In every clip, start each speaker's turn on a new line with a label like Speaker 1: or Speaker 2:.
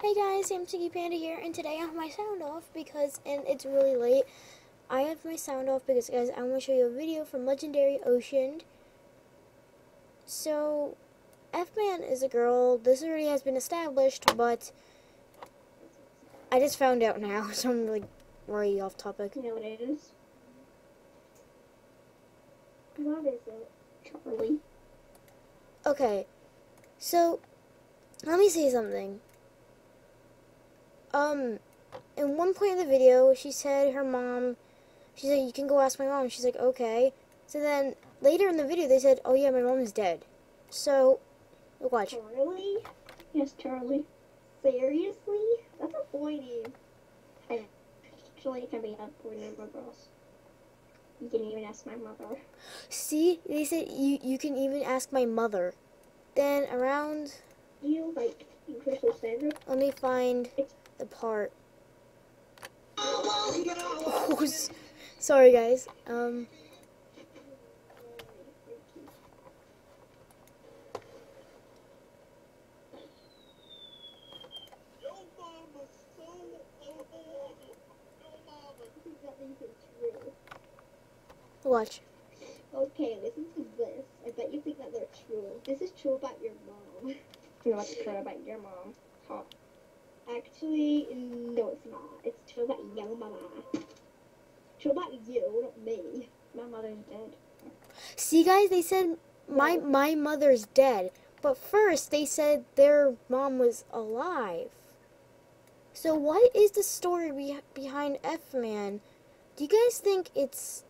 Speaker 1: Hey guys, I'm Siggy Panda here, and today I have my sound off because, and it's really late. I have my sound off because, guys, I want to show you a video from Legendary Ocean. So, F-Man is a girl. This already has been established, but I just found out now, so I'm like really off topic.
Speaker 2: You know what it is? What is it? Charlie.
Speaker 1: Okay, so let me say something. Um, in one point in the video, she said her mom, she said, you can go ask my mom. She's like, okay. So then later in the video, they said, oh yeah, my mom is dead. So, watch.
Speaker 2: Charlie? Yes, Charlie. Seriously? That's a boy name. I actually can be a boy name or girls. You can even ask my mother.
Speaker 1: See, they said you you can even ask my mother. Then around,
Speaker 2: you like Crystal Sandra?
Speaker 1: let me find
Speaker 2: It's-
Speaker 1: the part. Sorry guys. Um, watch.
Speaker 2: Okay, listen to this. I bet you think that they're true. This is true about your mom. You know what's true about your mom? Huh. Actually, no, it's not. It's true about mama. True about you, not me. My mother's dead.
Speaker 1: See, guys, they said my my mother's dead, but first they said their mom was alive. So what is the story be- behind F Man? Do you guys think it's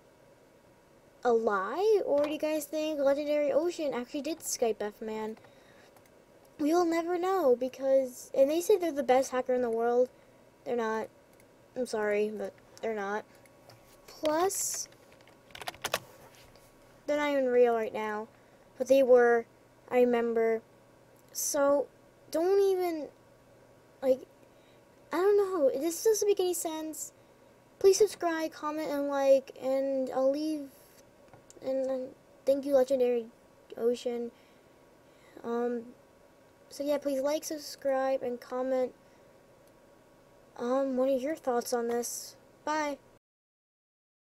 Speaker 1: a lie, or do you guys think Legendary Ocean actually did Skype F Man? We'll never know because, and they say they're the best hacker in the world. They're not. I'm sorry, but they're not. Plus, they're not even real right now, but they were. I remember. So, don't even like. I don't know. This doesn't make any sense. Please subscribe, comment, and like, and I'll leave. And uh, thank you, Legendary Ocean. Um. So yeah, please like, subscribe, and comment. Um, what are your thoughts on this? Bye.